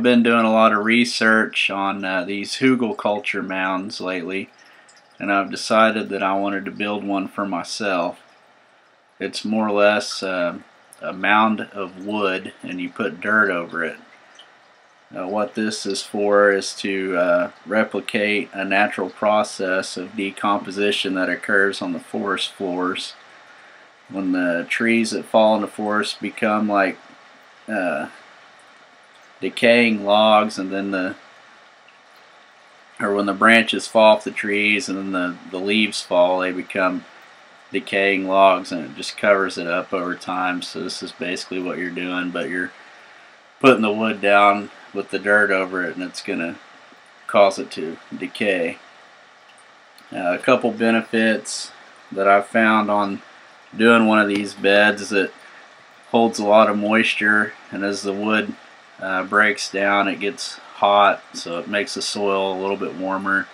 I've been doing a lot of research on uh, these hugelkultur mounds lately and I've decided that I wanted to build one for myself. It's more or less uh, a mound of wood and you put dirt over it. Uh, what this is for is to uh, replicate a natural process of decomposition that occurs on the forest floors. When the trees that fall in the forest become like uh, decaying logs and then the or when the branches fall off the trees and then the, the leaves fall they become decaying logs and it just covers it up over time. So this is basically what you're doing but you're putting the wood down with the dirt over it and it's gonna cause it to decay. Uh, a couple benefits that I've found on doing one of these beds is it holds a lot of moisture and as the wood uh, breaks down it gets hot so it makes the soil a little bit warmer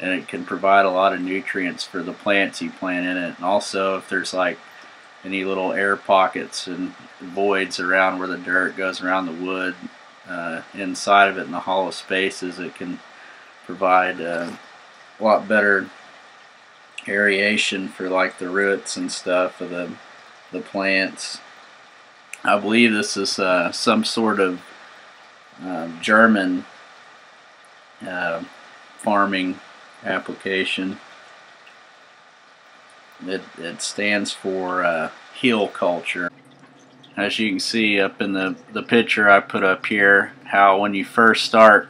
and it can provide a lot of nutrients for the plants you plant in it. And also if there's like any little air pockets and voids around where the dirt goes around the wood uh, inside of it in the hollow spaces it can provide uh, a lot better aeration for like the roots and stuff of the the plants I believe this is uh, some sort of uh, German uh, farming application. It, it stands for uh, heel culture. As you can see up in the, the picture I put up here, how when you first start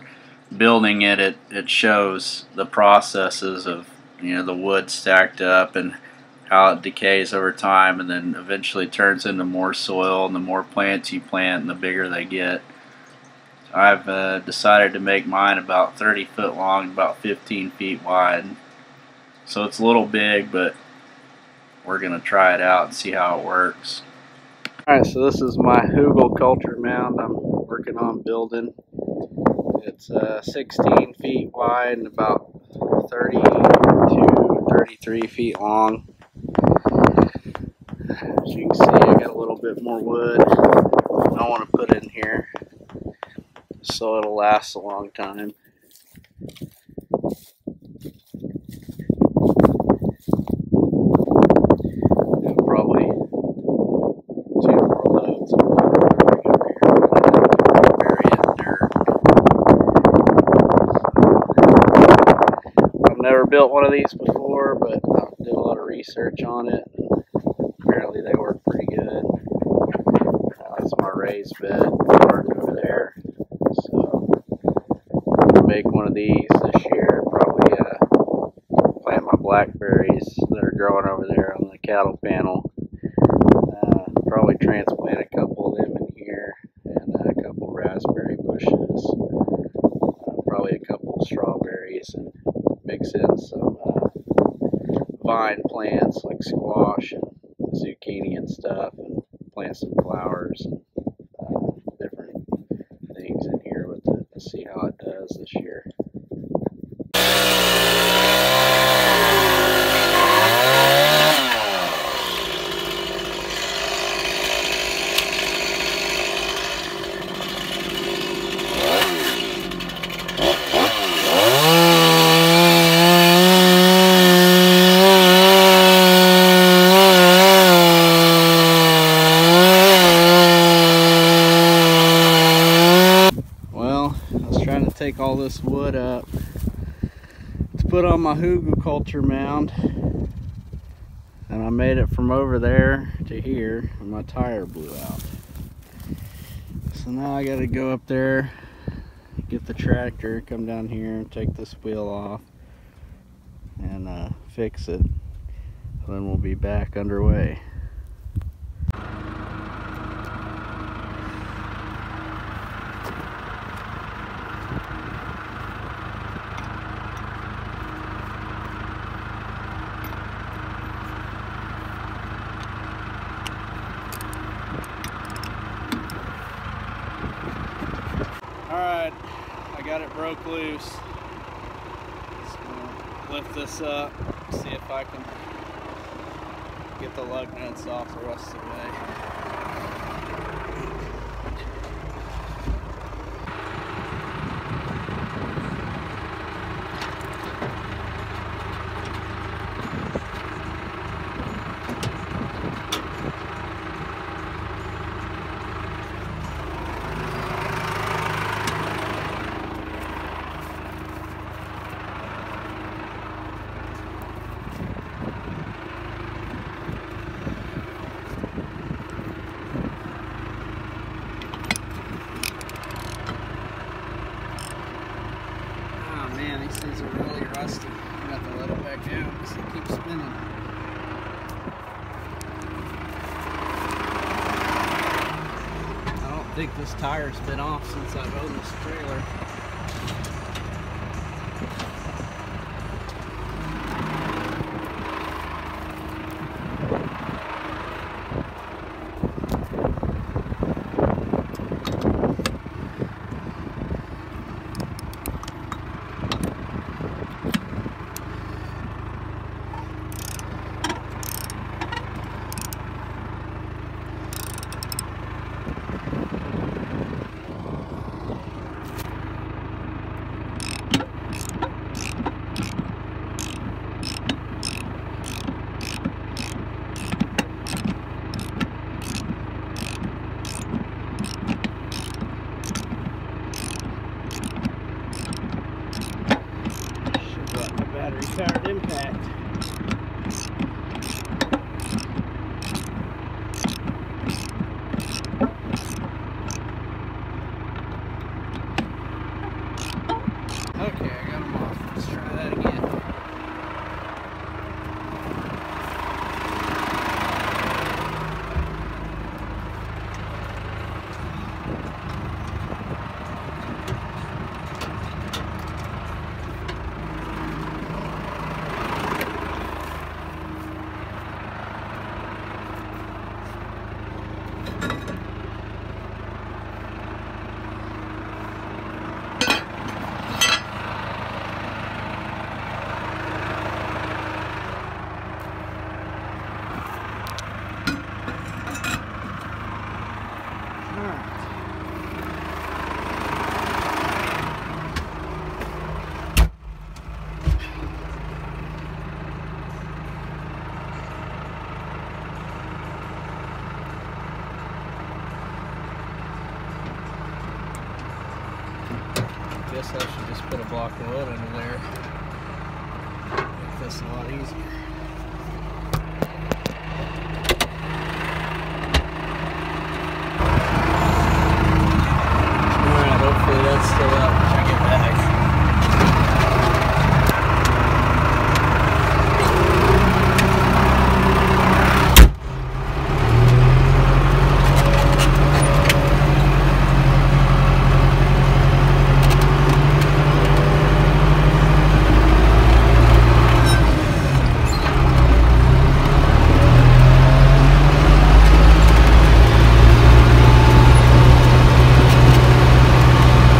building it, it, it shows the processes of you know the wood stacked up and how it decays over time and then eventually turns into more soil and the more plants you plant and the bigger they get. I've uh, decided to make mine about 30 foot long about 15 feet wide. So it's a little big but we're going to try it out and see how it works. Alright, so this is my hugelkultur mound I'm working on building. It's uh, 16 feet wide and about 32, 33 feet long. As you can see, I got a little bit more wood I want to put in here so it'll last a long time. built one of these before, but I did a lot of research on it. Apparently they work pretty good. That's my raised bed over there. So make one of these this year. Probably uh, plant my blackberries that are growing over there on the cattle panel. Uh, probably transplant a couple of them in here and a couple raspberry bushes. Uh, probably a couple of strawberries and mix in some uh, vine plants like squash and zucchini and stuff and plant some flowers and uh, different things in here with it to see how it does this year. Well, I was trying to take all this wood up to put on my hugelkultur mound. And I made it from over there to here and my tire blew out. So now I gotta go up there, get the tractor, come down here and take this wheel off and uh, fix it. Then we'll be back underway. Alright, I got it broke loose. Just gonna lift this up, see if I can get the lug nuts off the rest of the way. man, these things are really rusty. I got to let it back because they keep spinning. I don't think this tire's been off since I've owned this trailer. Guess I should just put a block of wood under there. Make this a lot easier. Alright, hopefully that's still up when I get back.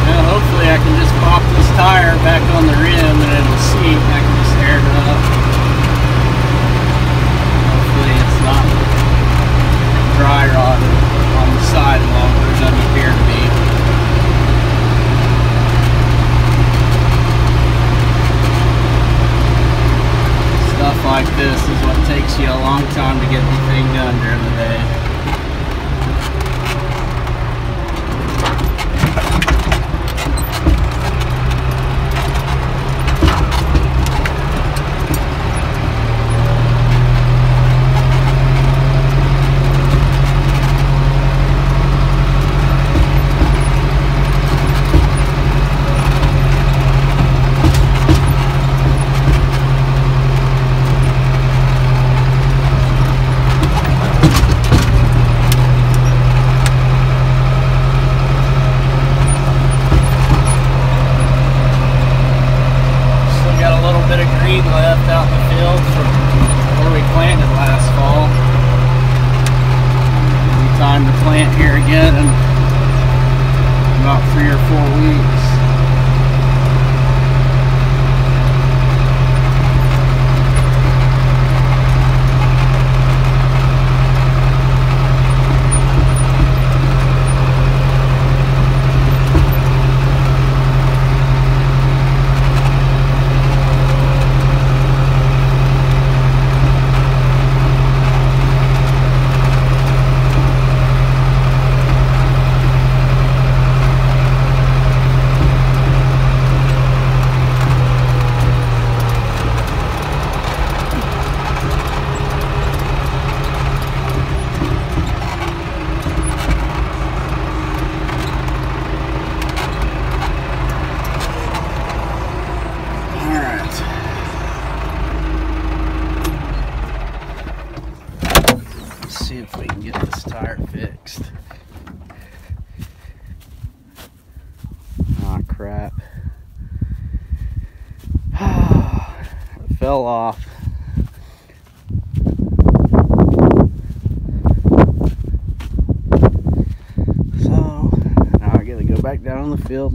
Well, hopefully I can just pop this tire back on the rim and it'll seat and I can just air it up. Hopefully it's not dry rotted on the sidewalk, but it doesn't appear to be. Stuff like this is what takes you a long time to get the thing done during the day. Back down on the field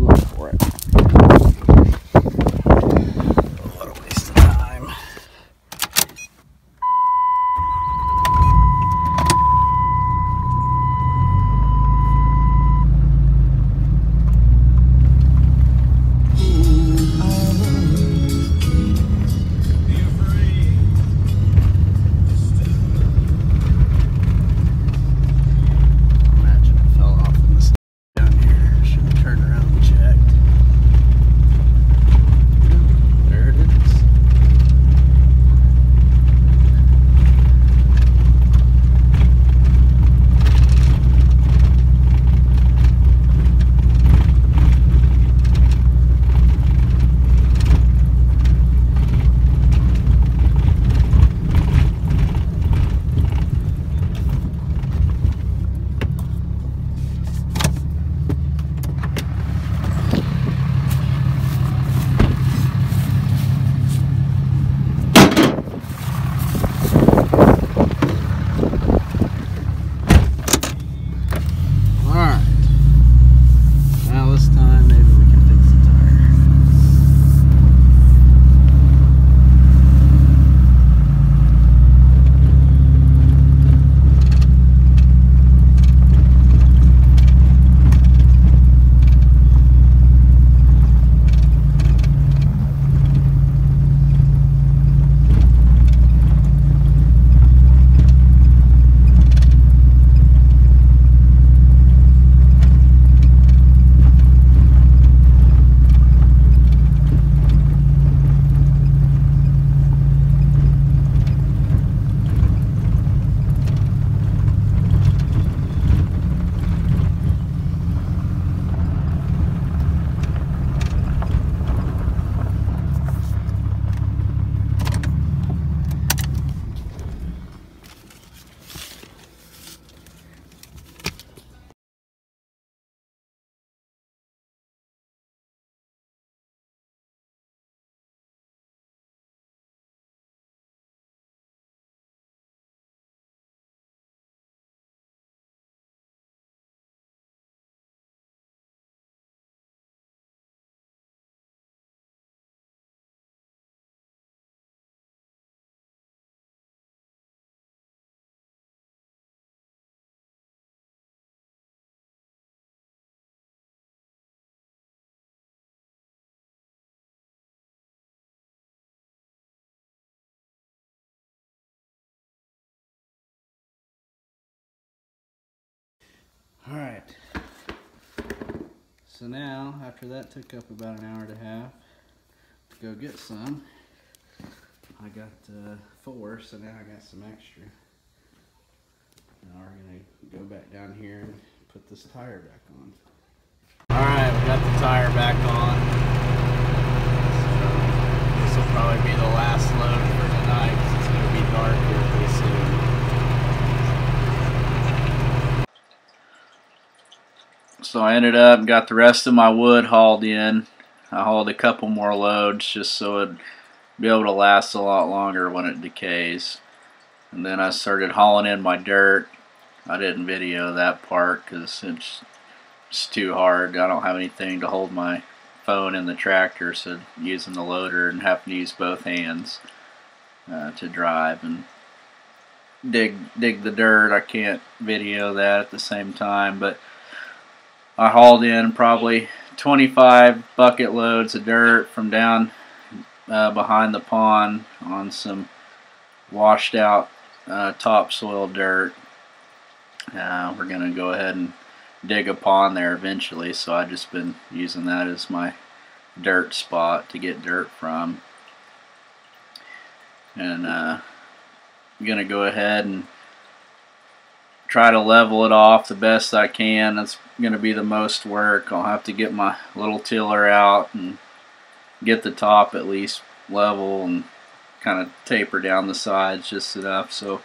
Alright. So now, after that took up about an hour and a half to go get some, I got uh, four, so now I got some extra. Now we're gonna go back down here and put this tire back on. Alright, we got the tire back on. This will probably be the last load for tonight it's gonna be dark So I ended up and got the rest of my wood hauled in. I hauled a couple more loads just so it'd be able to last a lot longer when it decays. And then I started hauling in my dirt. I didn't video that part because it's just too hard. I don't have anything to hold my phone in the tractor, so using the loader and having to use both hands uh, to drive and dig dig the dirt. I can't video that at the same time, but I hauled in probably 25 bucket loads of dirt from down uh, behind the pond on some washed out uh, topsoil dirt. Uh, we're going to go ahead and dig a pond there eventually, so I've just been using that as my dirt spot to get dirt from. And uh, I'm going to go ahead and try to level it off the best I can. That's going to be the most work. I'll have to get my little tiller out and get the top at least level and kind of taper down the sides just enough so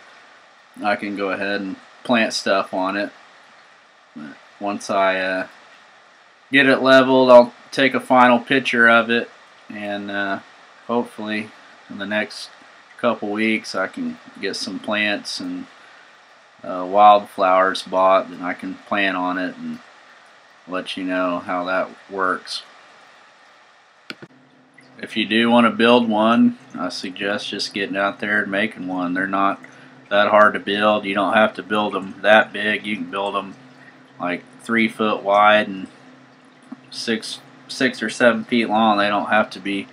I can go ahead and plant stuff on it. Once I uh, get it leveled, I'll take a final picture of it and uh, hopefully in the next couple weeks I can get some plants and uh, wildflowers bought then I can plant on it and let you know how that works. If you do want to build one, I suggest just getting out there and making one. They're not that hard to build. You don't have to build them that big. You can build them like three foot wide and six six or seven feet long. They don't have to be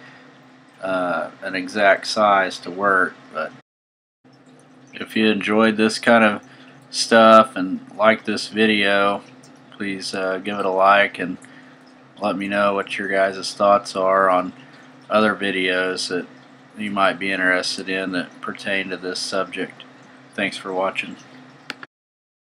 uh, an exact size to work. But if you enjoyed this kind of stuff and like this video, please uh, give it a like and let me know what your guys' thoughts are on other videos that you might be interested in that pertain to this subject. Thanks for watching.